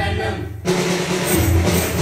Venom.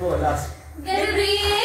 Go, last. There is